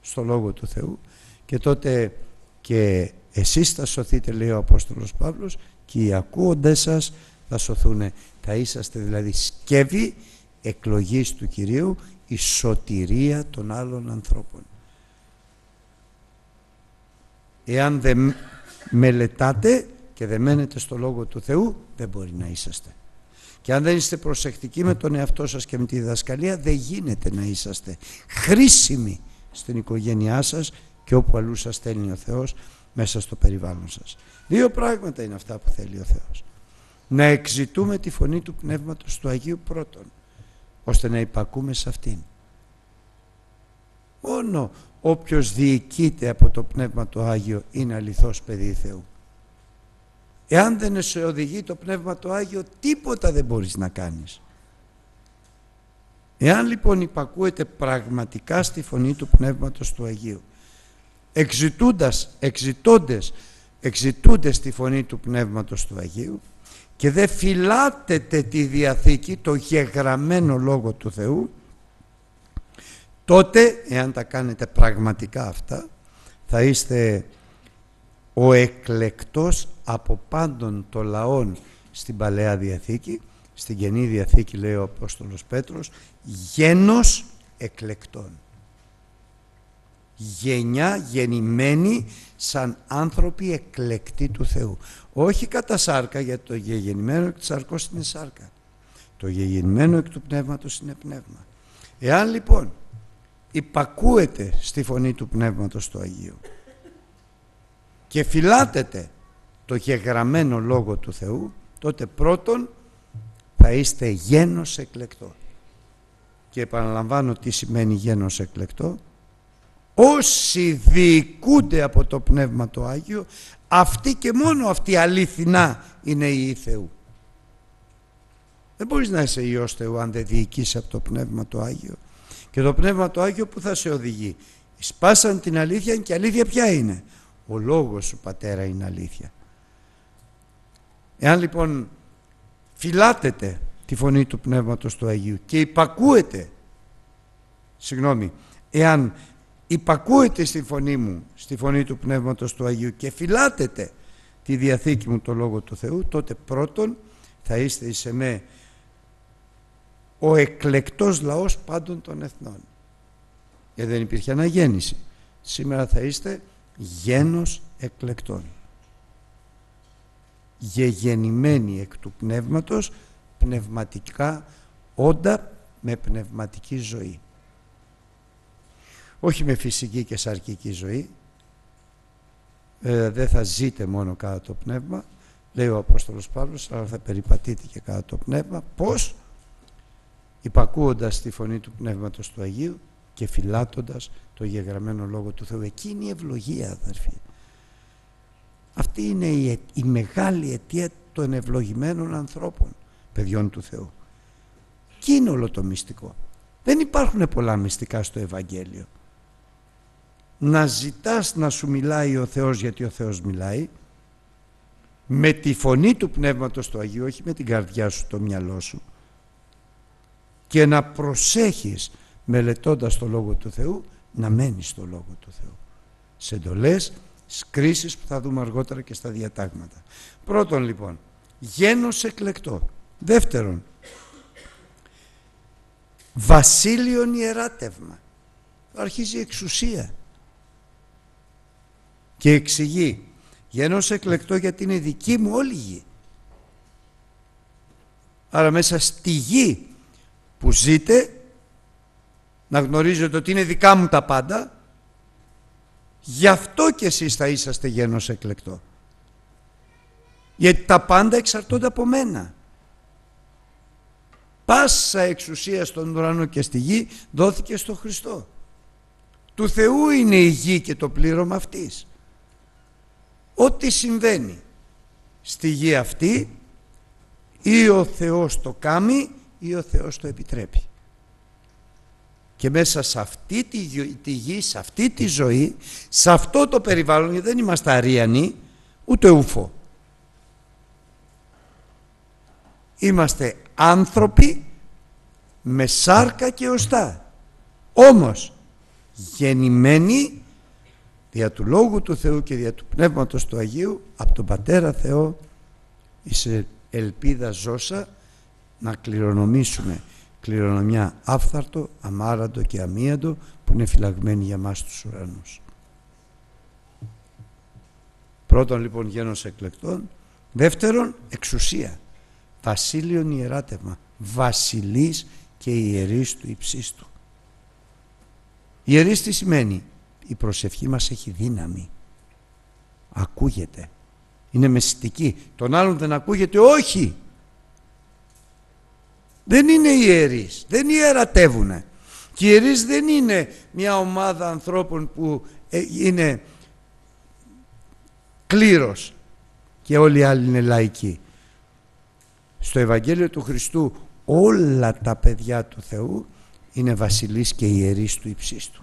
στο Λόγο του Θεού. Και τότε και εσείς θα σωθείτε λέει ο Απόστολος Παύλος και οι ακούοντες σας θα σωθούν θα είσαστε δηλαδή σκεύη εκλογής του Κυρίου η σωτηρία των άλλων ανθρώπων. Εάν δεν μελετάτε και δεν μένετε στο Λόγο του Θεού δεν μπορεί να είσαστε. Και αν δεν είστε προσεκτικοί με τον εαυτό σας και με τη διδασκαλία δεν γίνεται να είσαστε χρήσιμοι στην οικογένειά σας και όπου αλλού σας στέλνει ο Θεός μέσα στο περιβάλλον σας. Δύο πράγματα είναι αυτά που θέλει ο Θεός. Να εξητούμε τη φωνή του Πνεύματος του Αγίου πρώτον, ώστε να υπακούμε σε αυτήν. Μόνο όποιος διοικείται από το Πνεύμα το Άγιο είναι αληθώς παιδί Θεού. Εάν δεν σε οδηγεί το Πνεύμα το Άγιο, τίποτα δεν μπορείς να κάνεις. Εάν λοιπόν υπακούεται πραγματικά στη φωνή του Πνεύματος του Αγίου, εξητούντας, εξητώντες, εξητούντες τη φωνή του Πνεύματος του Αγίου και δεν φυλάτετε τη Διαθήκη, το γεγραμμένο Λόγο του Θεού, τότε, εάν τα κάνετε πραγματικά αυτά, θα είστε ο εκλεκτός από πάντων των λαών στην Παλαιά Διαθήκη, στην Καινή Διαθήκη λέει ο Απόστολος Πέτρος, γένος εκλεκτών. Γενιά γεννημένη σαν άνθρωποι εκλεκτοί του Θεού. Όχι κατά σάρκα, γιατί το γεγεννημένο εκ της σαρκός είναι σάρκα. Το γεγεννημένο εκ του πνεύματος είναι πνεύμα. Εάν λοιπόν υπακούεται στη φωνή του Πνεύματος του Αγίου και φυλάτετε το γεγραμμένο Λόγο του Θεού, τότε πρώτον θα είστε γένος εκλεκτό. Και επαναλαμβάνω τι σημαίνει γένος εκλεκτό. Όσοι διοικούνται από το Πνεύμα το Άγιο, αυτοί και μόνο αυτοί αληθινά είναι οι Θεού. Δεν μπορείς να είσαι Υιός Θεού αν δεν διοικείς από το Πνεύμα το Άγιο. Και το Πνεύμα το Άγιο που θα σε οδηγεί. Σπάσαν την αλήθεια και αλήθεια ποια είναι; Ο λόγος σου πατέρα είναι αλήθεια. Εάν λοιπόν φυλάτετε τη φωνή του Πνεύματος του Αγίου και υπακούετε, συγγνώμη, εάν υπακούετε στη φωνή μου, στη φωνή του Πνεύματος του Αγίου και φυλάτετε τη Διαθήκη μου το Λόγο του Θεού, τότε πρώτον θα είστε εις εμέ ο εκλεκτός λαός πάντων των εθνών. Γιατί δεν υπήρχε αναγέννηση. Σήμερα θα είστε γένος εκλεκτών. Γεγεννημένοι εκ του πνεύματος, πνευματικά όντα με πνευματική ζωή. Όχι με φυσική και σαρκική ζωή. Ε, δεν θα ζείτε μόνο κατά το πνεύμα, λέει ο Απόστολος Παύλος, αλλά θα περιπατείτε και κατά το πνεύμα. Πώς; υπακούοντας τη φωνή του Πνεύματος του Αγίου και φυλάτοντας το γεγραμμένο Λόγο του Θεού. Εκεί είναι η ευλογία αδερφοί. Αυτή είναι η, η μεγάλη αιτία των ευλογημένων ανθρώπων, παιδιών του Θεού. Και είναι όλο το μυστικό. Δεν υπάρχουν πολλά μυστικά στο Ευαγγέλιο. Να ζητάς να σου μιλάει ο Θεός γιατί ο Θεός μιλάει, με τη φωνή του Πνεύματος του Αγίου, όχι με την καρδιά σου, το μυαλό σου, και να προσέχεις μελετώντας το Λόγο του Θεού να μένεις στο Λόγο του Θεού. Σε εντολές, κρίσεις που θα δούμε αργότερα και στα διατάγματα. Πρώτον λοιπόν γένος εκλεκτό. Δεύτερον βασίλειον ιεράτευμα. Αρχίζει η εξουσία και εξηγεί γένος εκλεκτό γιατί είναι δική μου όλη γη άρα μέσα στη γη που ζείτε να γνωρίζετε ότι είναι δικά μου τα πάντα γι' αυτό και εσείς θα είσαστε γένος εκλεκτό. Γιατί τα πάντα εξαρτώνται από μένα. Πάσα εξουσία στον ουρανό και στη γη δόθηκε στο Χριστό. Του Θεού είναι η γη και το πλήρωμα αυτής ό,τι συμβαίνει στη γη αυτή ή ο Θεός το κάνει ή ο Θεός το επιτρέπει. Και μέσα σε αυτή τη, τη γη, σε αυτή τη ζωή, σε αυτό το περιβάλλον, γιατί δεν είμαστε αρίανοι, ούτε ούφο. Είμαστε άνθρωποι με σάρκα και οστά. Όμως, γεννημένοι δια του Λόγου του Θεού και δια του Πνεύματος του Αγίου από τον Πατέρα Θεό είσαι ελπίδα ζώσα να κληρονομήσουμε κληρονομιά άφθαρτο, αμάραντο και αμίαντο που είναι φυλαγμένη για μας τους ουρανούς. Πρώτον λοιπόν γένος εκλεκτών, δεύτερον εξουσία, βασίλειον ιεράτευμα, βασιλής και ιερής του υψίστου. Ιερής τι σημαίνει, η προσευχή μας έχει δύναμη. Ακούγεται. Είναι μεσητική. Τον άλλον δεν ακούγεται. Όχι. Δεν είναι ιερείς. Δεν ιερατεύουνε. Και οι ιερείς δεν είναι μια ομάδα ανθρώπων που ε, είναι κλήρος και όλοι οι άλλοι είναι λαϊκοί. Στο Ευαγγέλιο του Χριστού όλα τα παιδιά του Θεού είναι βασιλείς και ιερείς του υψίστου.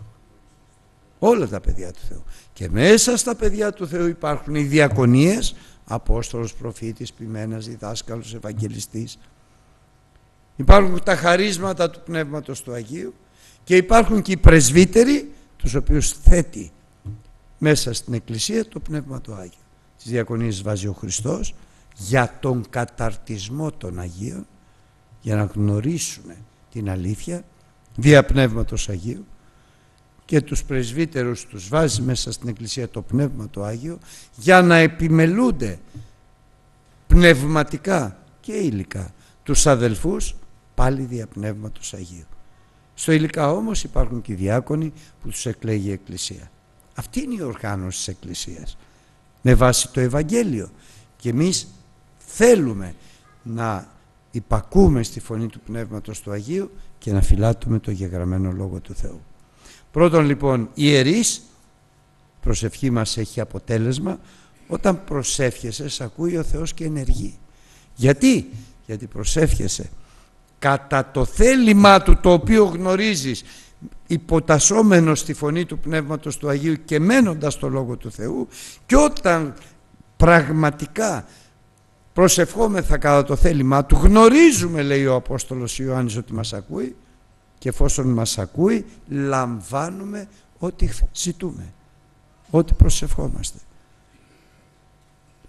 Όλα τα παιδιά του Θεού. Και μέσα στα παιδιά του Θεού υπάρχουν οι διακονίες, Απόστολος, Προφήτης, Ποιμένας, Διδάσκαλος, Ευαγγελιστής. Υπάρχουν τα χαρίσματα του Πνεύματος του Αγίου και υπάρχουν και οι πρεσβύτεροι, τους οποίους θέτει μέσα στην Εκκλησία το Πνεύμα του Άγιο. Τις διακονίες βάζει ο Χριστός για τον καταρτισμό των Αγίων, για να γνωρίσουν την αλήθεια, δια Πνεύματος Αγίου και τους πρεσβύτερους τους βάζει μέσα στην Εκκλησία το Πνεύμα του Άγιο για να επιμελούνται πνευματικά και υλικά τους αδελφούς πάλι δια Πνεύματος Αγίου. Στο υλικά όμως υπάρχουν και οι διάκονοι που τους εκλέγει η Εκκλησία. Αυτή είναι η οργάνωση της Εκκλησίας με βάση το Ευαγγέλιο και εμείς θέλουμε να υπακούμε στη φωνή του Πνεύματος του Αγίου και να φυλάτουμε το γεγραμμένο Λόγο του Θεού. Πρώτον λοιπόν ιερείς, προσευχή μας έχει αποτέλεσμα, όταν προσεύχεσαι σε ακούει ο Θεός και ενεργεί. Γιατί, γιατί προσεύχεσαι κατά το θέλημά Του το οποίο γνωρίζεις υποτασσόμενος στη φωνή του Πνεύματος του Αγίου και μένοντας στο Λόγο του Θεού και όταν πραγματικά προσευχόμεθα κατά το θέλημά Του γνωρίζουμε λέει ο Απόστολος Ιωάννης ότι μας ακούει και εφόσον μας ακούει λαμβάνουμε ό,τι ζητούμε ό,τι προσευχόμαστε.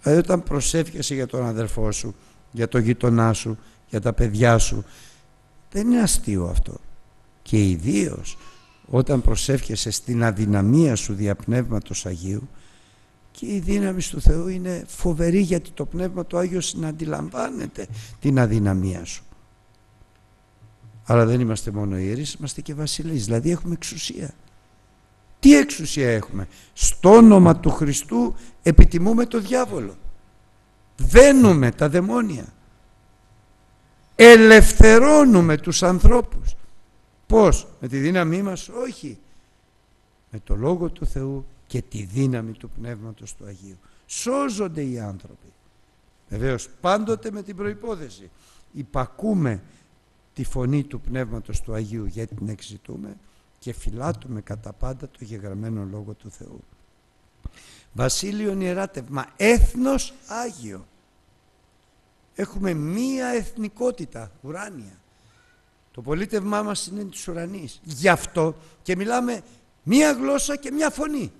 Δηλαδή όταν προσεύχεσαι για τον αδερφό σου για τον γειτονά σου για τα παιδιά σου δεν είναι αστείο αυτό. Και ιδίως όταν προσεύχεσαι στην αδυναμία σου δια Πνεύματος Αγίου και η δύναμη του Θεού είναι φοβερή γιατί το Πνεύμα του Άγιος συναντιλαμβάνεται την αδυναμία σου αλλά δεν είμαστε μόνο ιερείς, είμαστε και βασιλείς, δηλαδή έχουμε εξουσία. Τι εξουσία έχουμε; Στο όνομα του Χριστού επιτιμούμε το διάβολο. Δένουμε τα δαιμόνια. Ελευθερώνουμε τους ανθρώπους. Πώς, με τη δύναμή μας, όχι. Με το Λόγο του Θεού και τη δύναμη του Πνεύματος του Αγίου. Σώζονται οι άνθρωποι. Βεβαίως πάντοτε με την προϋπόθεση. Υπακούμε τη φωνή του Πνεύματος του Αγίου γιατί την εξητούμε και φυλάτουμε κατά πάντα το γεγραμμένο Λόγο του Θεού. Βασίλειο Ιεράτευμα, έθνος Άγιο. Έχουμε μία εθνικότητα, ουράνια. Το πολίτευμά μας είναι της ουρανής. Γι' αυτό και μιλάμε μία γλώσσα και μία φωνή.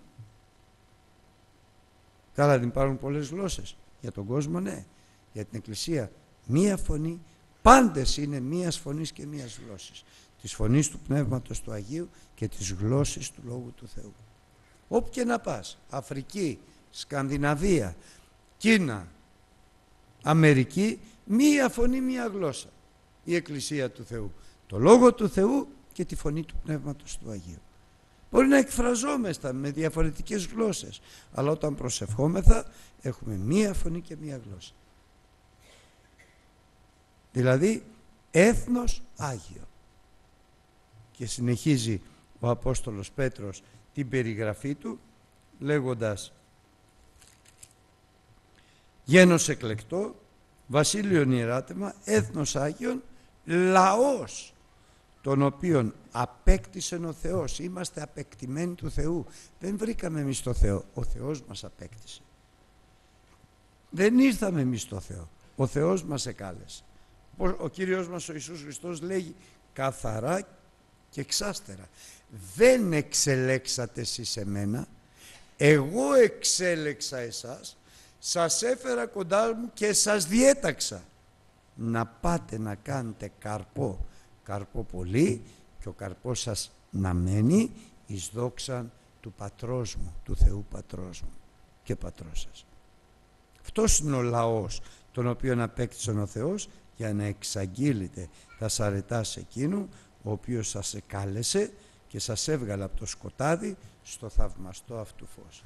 Καλά δεν υπάρχουν πολλές γλώσσες. Για τον κόσμο ναι. Για την Εκκλησία μία φωνή Πάντες είναι μίας φωνής και μίας γλώσσης. Της φωνής του Πνεύματος του Αγίου και της γλώσσης του Λόγου του Θεού. Όπου και να πας, Αφρική, Σκανδιναβία, Κίνα, Αμερική, μία φωνή, μία γλώσσα. Η Εκκλησία του Θεού. Το Λόγο του Θεού και τη φωνή του Πνεύματος του Αγίου. Μπορεί να εκφραζόμεστα με διαφορετικές γλώσσες, αλλά όταν προσευχόμεθα έχουμε μία φωνή και μία γλώσσα δηλαδή έθνος Άγιο. Και συνεχίζει ο Απόστολος Πέτρος την περιγραφή του λέγοντας γένος εκλεκτό, βασίλειον ιεράτεμα, έθνος Άγιον, λαός τον οποίον απέκτησε ο Θεός. Είμαστε απεκτημένοι του Θεού. Δεν βρήκαμε εμείς το Θεό. Ο Θεός μας απέκτησε. Δεν ήρθαμε εμείς στο Θεό. Ο Θεός μας εκάλεσε ο Κύριος μας ο Ιησούς Χριστός λέγει καθαρά και εξάστερα δεν εξελέξατε εσείς εμένα εγώ εξέλεξα εσάς σας έφερα κοντά μου και σας διέταξα να πάτε να κάνετε καρπό καρπό πολύ και ο καρπός σας να μένει εις δόξαν του πατρός μου, του Θεού πατρός μου και πατρός σας. Αυτός είναι ο λαός τον οποίο απέκτησε ο Θεός για να εξαγγείλετε τα σαρετά σε εκείνου ο οποίος σας εκάλεσε και σας έβγαλα από το σκοτάδι στο θαυμαστό αυτού φως.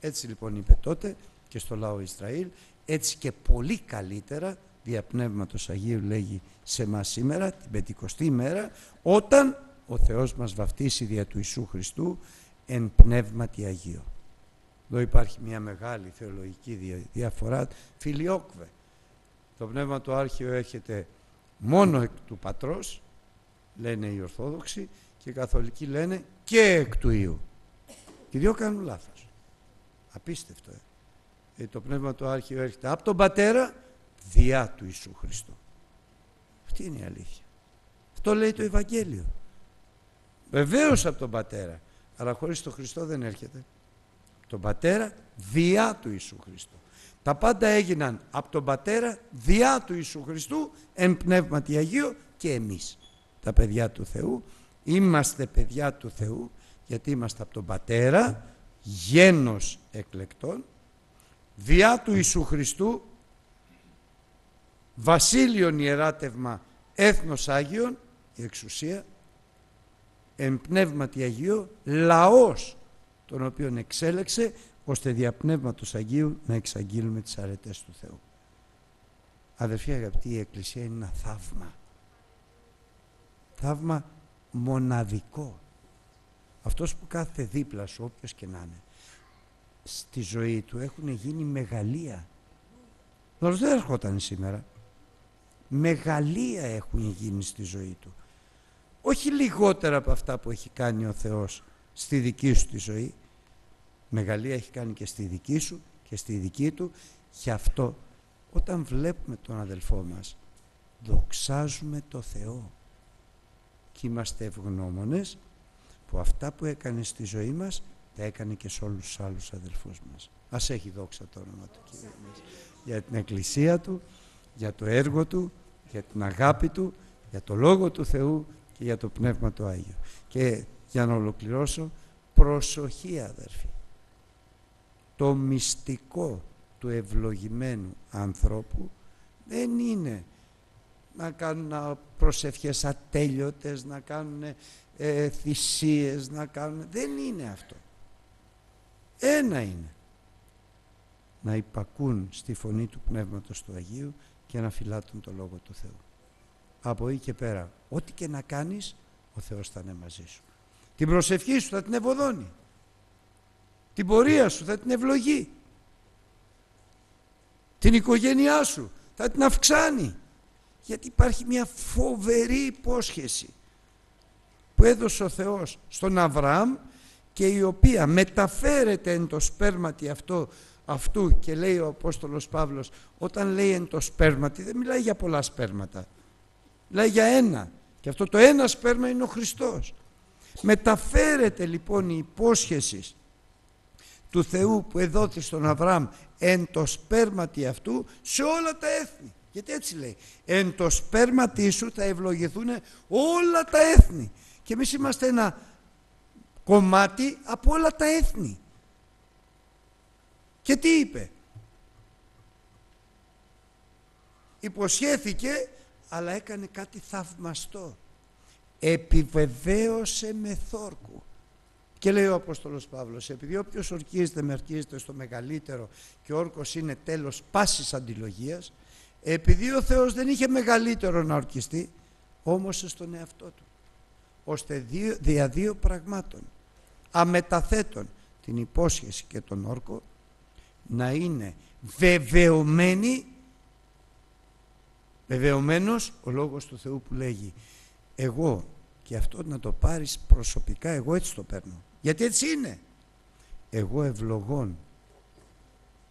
Έτσι λοιπόν είπε τότε και στο λαό Ισραήλ, έτσι και πολύ καλύτερα δια Πνεύματος Αγίου λέγει σε μας σήμερα, την πεντηκοστή ημέρα, όταν ο Θεός μας βαφτίσει δια του Ιησού Χριστού εν Πνεύματι Αγίου. Εδώ υπάρχει μια μεγάλη θεολογική διαφορά, φιλιόκβε. Το Πνεύμα του Άρχιο έρχεται μόνο εκ του Πατρός, λένε οι Ορθόδοξοι, και οι Καθολικοί λένε και εκ του Ιού. Και οι δύο κάνουν λάθος. Απίστευτο, ε. ε το Πνεύμα του Άρχιο έρχεται από τον Πατέρα διά του Ιησού Χριστού. Αυτή είναι η αλήθεια. Αυτό λέει το Ευαγγέλιο. Βεβαίως από τον Πατέρα, αλλά χωρίς τον Χριστό δεν έρχεται. Τον Πατέρα διά του Ιησού Χριστού. Τα πάντα έγιναν από τον Πατέρα διά του Ιησού Χριστού εν πνεύματι Αγίου και εμείς τα παιδιά του Θεού. Είμαστε παιδιά του Θεού γιατί είμαστε από τον Πατέρα γένος εκλεκτών διά του Ιησού Χριστού βασίλειον ιεράτευμα έθνος Άγιον η εξουσία εν πνεύματι Αγίου λαός τον οποίον εξέλεξε ώστε δια πνεύματος Αγίου να εξαγγείλουμε τις αρετές του Θεού. Αδερφοί αγαπητοί, η Εκκλησία είναι ένα θαύμα. Θαύμα μοναδικό. Αυτός που κάθεται δίπλα σου, όποιος και να είναι, στη ζωή του έχουν γίνει μεγαλεία. Λος δεν έρχονταν σήμερα. Μεγαλεία έχουν γίνει στη ζωή του. Όχι λιγότερα από αυτά που έχει κάνει ο Θεός στη δική σου τη ζωή. Μεγαλεία έχει κάνει και στη δική σου και στη δική του. Γι' αυτό όταν βλέπουμε τον αδελφό μας δοξάζουμε το Θεό και είμαστε ευγνώμονες που αυτά που έκανε στη ζωή μας τα έκανε και σε όλους τους άλλους αδελφούς μας. Ας έχει δόξα το όνομα του Κύριου μας. Για την Εκκλησία Του, για το έργο Του, για την αγάπη Του, για το Λόγο του Θεού και για το Πνεύμα του Άγιο. Και για να ολοκληρώσω, προσοχή αδερφοί. Το μυστικό του ευλογημένου ανθρώπου δεν είναι να κάνουν προσευχές ατέλειωτες, να κάνουν ε, θυσίες, να κάνουν... Δεν είναι αυτό. Ένα είναι. Να υπακούν στη φωνή του Πνεύματος του Αγίου και να φυλάτουν το Λόγο του Θεού. Από εκεί και πέρα, ό,τι και να κάνεις, ο Θεός θα είναι μαζί σου. Την προσευχή σου θα την ευωδώνει. Την πορεία σου θα την ευλογεί. Την οικογένειά σου θα την αυξάνει. Γιατί υπάρχει μια φοβερή υπόσχεση που έδωσε ο Θεός στον Αβραάμ και η οποία μεταφέρεται εν το σπέρματι αυτό, αυτού και λέει ο Απόστολος Παύλος όταν λέει εν το σπέρματι δεν μιλάει για πολλά σπέρματα. Μιλάει για ένα. Και αυτό το ένα σπέρμα είναι ο Χριστός μεταφέρεται λοιπόν η υπόσχεση του Θεού που εδόθη στον Αβραάμ εν το σπέρματι αυτού σε όλα τα έθνη γιατί έτσι λέει. Εν το σπέρματί σου θα ευλογηθούν όλα τα έθνη. Και εμείς είμαστε ένα κομμάτι από όλα τα έθνη. Και τι είπε; Υποσχέθηκε αλλά έκανε κάτι θαυμαστό. Επιβεβαίωσε με θόρκου. Και λέει ο Απόστολος Παύλος, επειδή όποιος ορκίζεται με ορκίζεται στο μεγαλύτερο και ο όρκος είναι τέλος πάσης αντιλογίας, επειδή ο Θεός δεν είχε μεγαλύτερο να ορκιστεί, όμως στον εαυτό του, ώστε δύο, δια δύο πραγμάτων, αμεταθέτων την υπόσχεση και τον όρκο, να είναι βεβαιωμένοι, βεβαιωμένος ο Λόγος του Θεού που λέγει εγώ και αυτό να το πάρεις προσωπικά, εγώ έτσι το παίρνω. Γιατί έτσι είναι. Εγώ ευλογών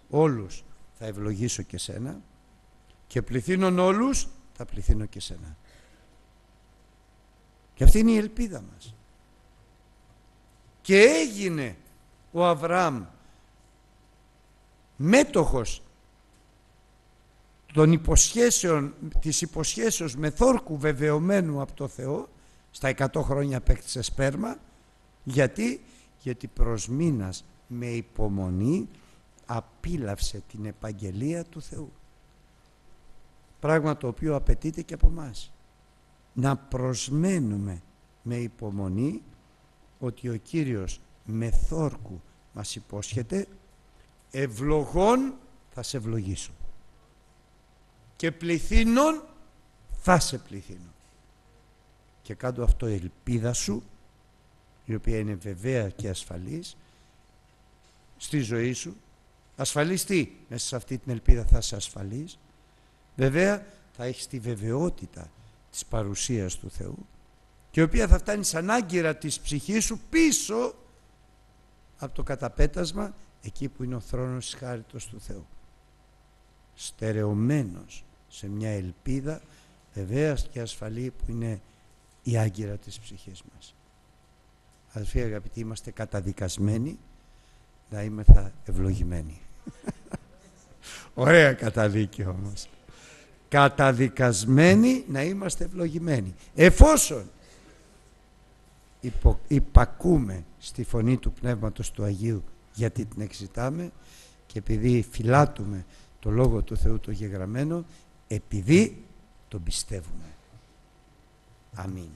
όλους θα ευλογήσω και σένα και πληθύνων όλους θα πληθύνω και σένα. Και αυτή είναι η ελπίδα μας. Και έγινε ο Αβραάμ μέτοχος των υποσχέσεων, της υποσχέσεως με θόρκου βεβαιωμένου από το Θεό στα 100 χρόνια απέκτησε σπέρμα γιατί, γιατί προς μήνας με υπομονή απίλαυσε την επαγγελία του Θεού. Πράγμα το οποίο απαιτείται και από μας να προσμένουμε με υπομονή ότι ο Κύριος με θόρκου μας υπόσχεται ευλογών θα σε ευλογήσω και πληθύνων θα σε πληθύνω. Και κάτω αυτό η ελπίδα σου η οποία είναι βεβαία και ασφαλής στη ζωή σου. Ασφαλής τι; Μέσα σε αυτή την ελπίδα θα είσαι ασφαλής. Βέβαια θα έχεις τη βεβαιότητα της παρουσίας του Θεού και η οποία θα φτάνει σαν άγκυρα της ψυχής σου πίσω από το καταπέτασμα εκεί που είναι ο θρόνος της χάριτος του Θεού. Στερεωμένος σε μια ελπίδα βεβαίως και ασφαλή που είναι η άγκυρα της ψυχής μας. Αδελφοί αγαπητοί, είμαστε καταδικασμένοι να είμαστε ευλογημένοι. Ωραία καταδίκη όμως. Καταδικασμένοι να είμαστε ευλογημένοι. Εφόσον υπο, υπακούμε στη φωνή του Πνεύματος του Αγίου γιατί την εξητάμε και επειδή φυλάτουμε το Λόγο του Θεού το γεγραμμένο επειδή τον πιστεύουμε. Αμήν.